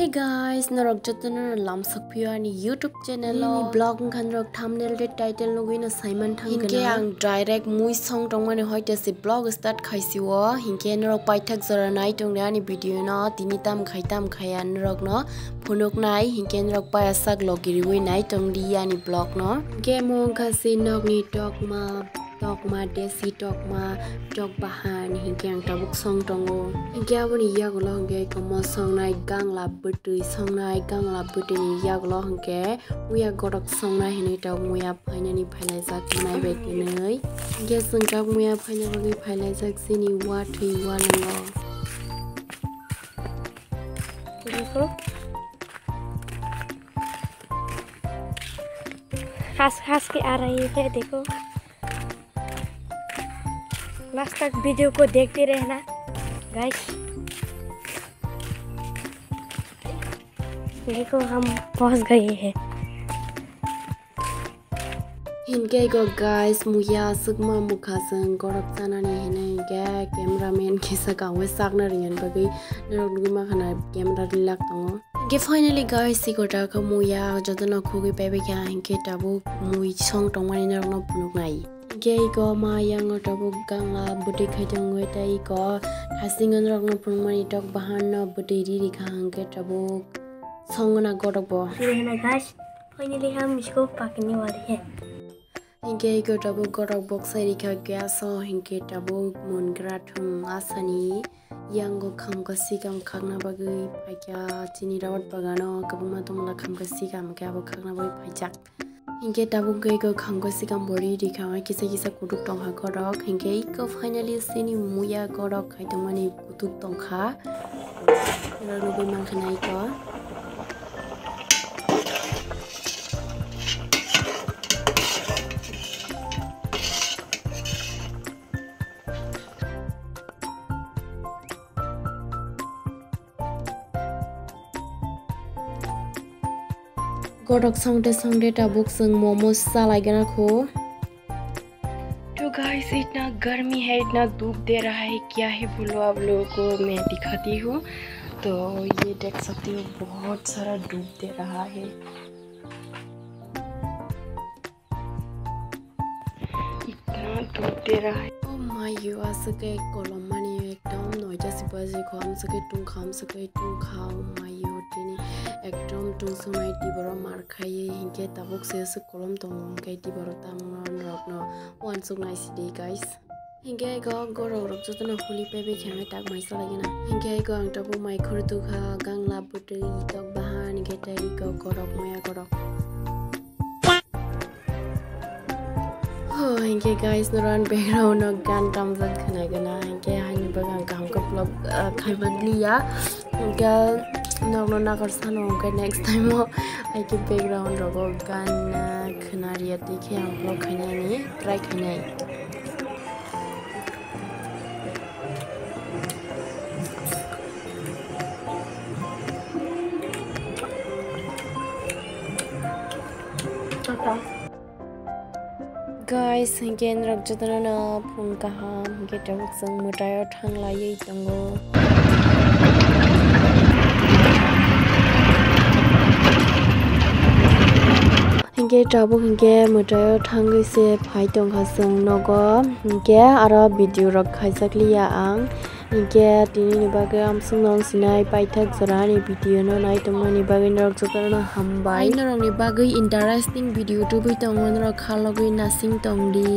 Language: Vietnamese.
Hey guys, narok jatana lam sakpio ani YouTube channel lo blog kan rok thumbnail de title lo gina Simon thang hinke ang direct mui song tong mane hoite si blog start khaisi wo hinke narok paithak zara nai tong ne ani video no tini tam khaitam khaya narok no phunok nai hinke narok pa sak logiri wi nai tong di ani blog no ke mo khasi nok ni tok ma tok ma desi tok ma tok bahan hingyang tabuk song tongo hinggya bani yak lo hingge komo song nai gang la butui song nai gang la butui ni yak lo hingge muya godok song nai hini taw muya phaina ni phailai jak nai be kinai hingge sung tak muya phaina bagi phailai jak sini wa thui wa lango देखो हंस हंस के आ रही है देखो लास्ट तक वीडियो को देखते रहना। गाइस देखो हम पहुँच गए हैं। हिनकेको गाइस मुया सुगमा मुखासन गरब जानानै हेने गे क्यामेराम्यान खेसाका हो साग्ना रिङन बगै नरक लुगमा खाना कैमरा रिलाक तंगो गे फाइनली गाइस सिगोटा का मुया जदन खुगे पेबे क्या हिनके टाबो मुई सोंग टंगमानि नरक न पुनुक नाई ge go ma yang to bu gang la budi khai jong we tai ko khasing an rok no pung mani tok bahan no budi ri ri khang ge to bu. Song na go to bo. Hena guys. Finally ham isko pakni wali hai hinke so hingga tabu bu. Mon asani yang go kham ko si kam khang na ba gi pa rawat bagano kabuma tum la kham ko si kam kya bo khang na bo pa এনেকৈ টাবুক গৈ গৈ খং গৈছে কাম ভৰি দি খাওঁ কিছু কিছু কুটুক টংখা কৰক সেনেকৈ ইক ফাইনেলি চেনি মুয়া কৰক সেইটো মানে কুটুক টংখা আৰু মাংসনাই কয় godok songte songte tabuk sung momo salai gana ko तो गाइस इतना गर्मी है इतना धूप दे रहा है क्या है बोलो आप लोगों को मैं दिखाती हूँ तो ये देख सकती हो बहुत सारा धूप दे रहा है इतना धूप दे रहा है oh my you asake kolom mani ekdom noita sipaji ko am sake tung kham sake tung ekdom tung sunai ti boro mar khaiye hinke tabuk se se kolom tong kai ti boro tam rok no. One suk nai si guys. Hinge go goro rok jo tano holi pebe khame tak mai sa lagi na. Hinge go ang tabu mai khur tu kha gang la butu tok bahan ge tai go gorok moya gorok Oh, hinge guys naran background no gan tam zat khana gana. Hinge hani bagang kam ka vlog ah, khai badli ya. next time उहाँको next time हो अहिले ब्याकग्राउन्डहरूको गाना खोनारिया देखेँ हाम्रो खैनाइ नि ट्राई खैनाइ guys again rajadana phun kaha get out sang mutaya thang lai tango ge jabu ge mudayo thang se phai tong kha nogo no go ara video rok khai sakli ang ge tini ni ba ge am sung nong sinai pai thak zarani video no nai tong ni ba ge rok chukar na ham bai ni ba ge interesting video tu bi tong ron rok khalo gi na sing tong di